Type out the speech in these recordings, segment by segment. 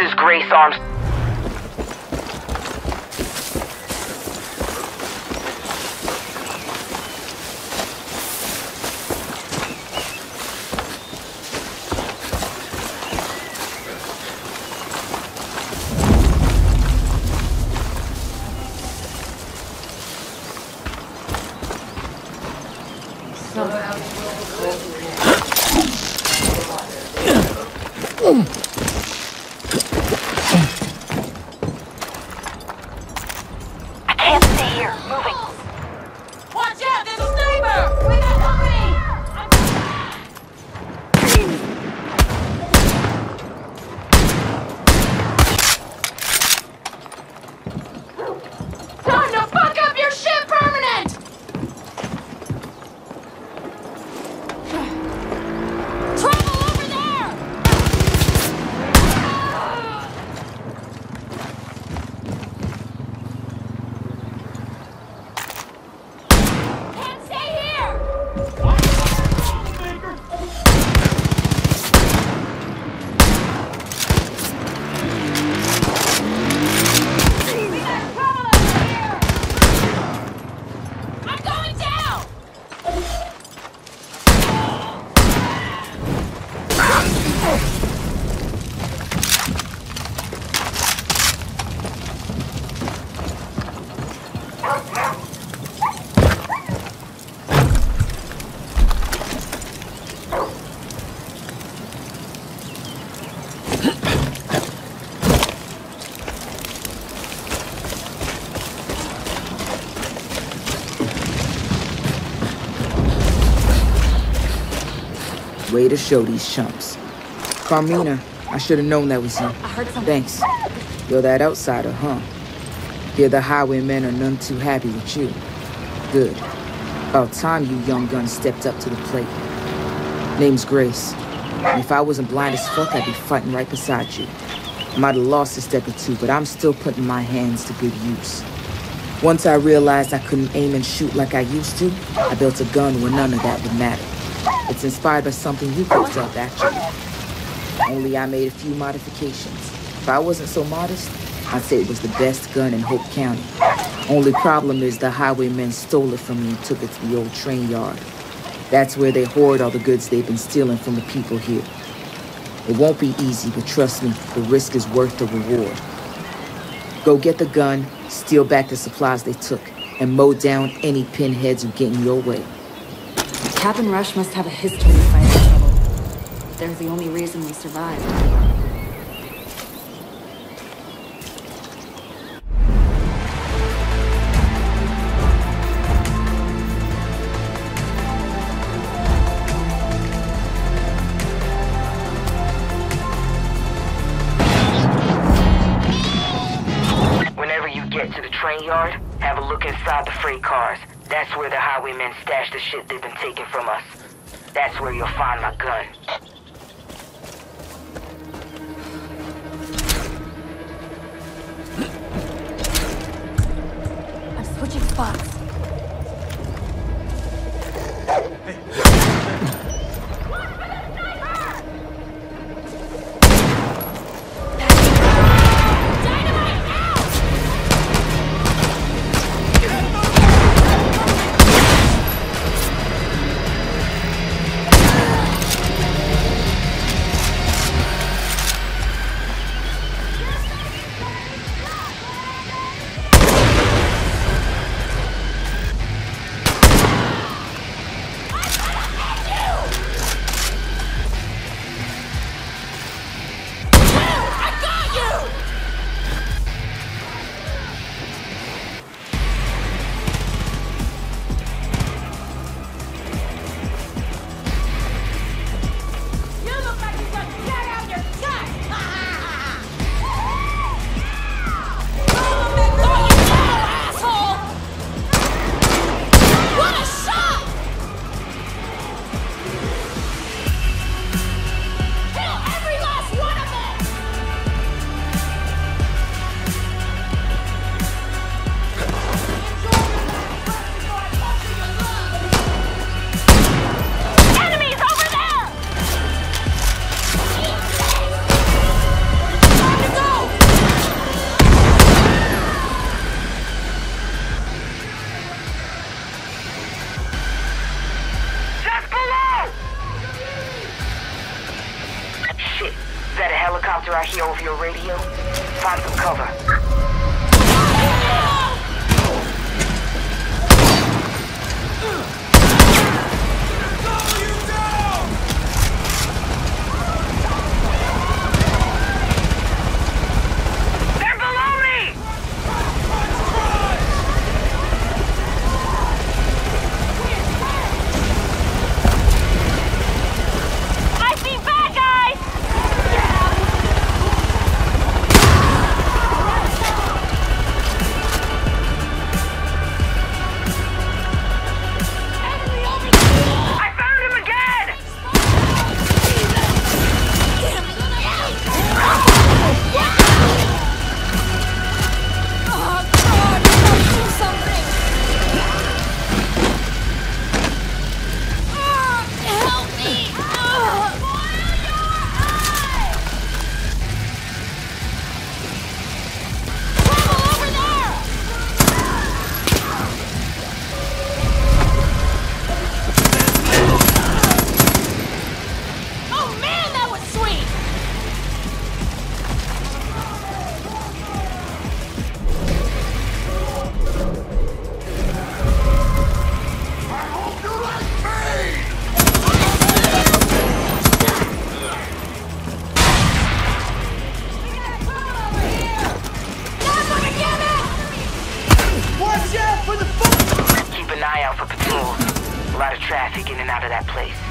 is Grace Arms. I Way to show these chumps. Carmina, I should have known that was you. I heard something. Thanks. You're that outsider, huh? Here the highwaymen are none too happy with you. Good. About time you young guns stepped up to the plate. Name's Grace. And if I wasn't blind as fuck, I'd be fighting right beside you. I might have lost a step or two, but I'm still putting my hands to good use. Once I realized I couldn't aim and shoot like I used to, I built a gun where none of that would matter. It's inspired by something you picked up, actually. Only I made a few modifications. If I wasn't so modest, I'd say it was the best gun in Hope County. Only problem is the highwaymen stole it from me and took it to the old train yard. That's where they hoard all the goods they've been stealing from the people here. It won't be easy, but trust me, the risk is worth the reward. Go get the gun, steal back the supplies they took, and mow down any pinheads who get in your way. Captain Rush must have a history of fighting trouble. They're the only reason we survived. Whenever you get to the train yard, have a look inside the freight cars. That's where the highwaymen stash the shit they've been taking from us. That's where you'll find my gun. I'm switching spots. traffic in and out of that place.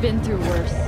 been through worse.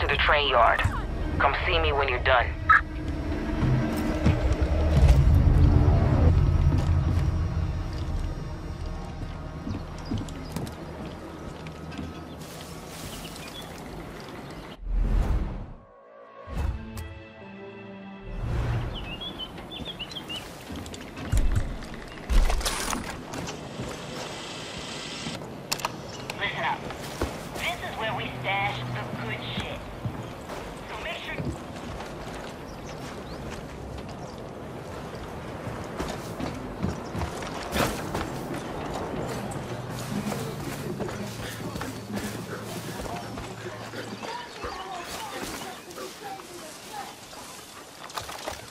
to the train yard. Come see me when you're done.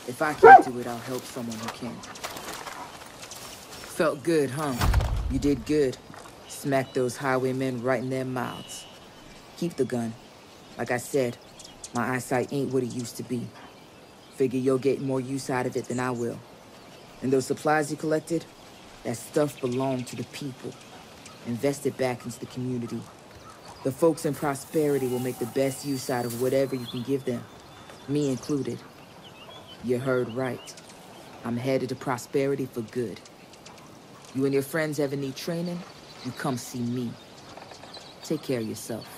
If I can't do it, I'll help someone who can. Felt good, huh? You did good. Smacked those highwaymen right in their mouths. Keep the gun. Like I said, my eyesight ain't what it used to be. Figure you'll get more use out of it than I will. And those supplies you collected, that stuff belonged to the people. Invest it back into the community. The folks in prosperity will make the best use out of whatever you can give them, me included. You heard right. I'm headed to prosperity for good. You and your friends ever need training? You come see me. Take care of yourself.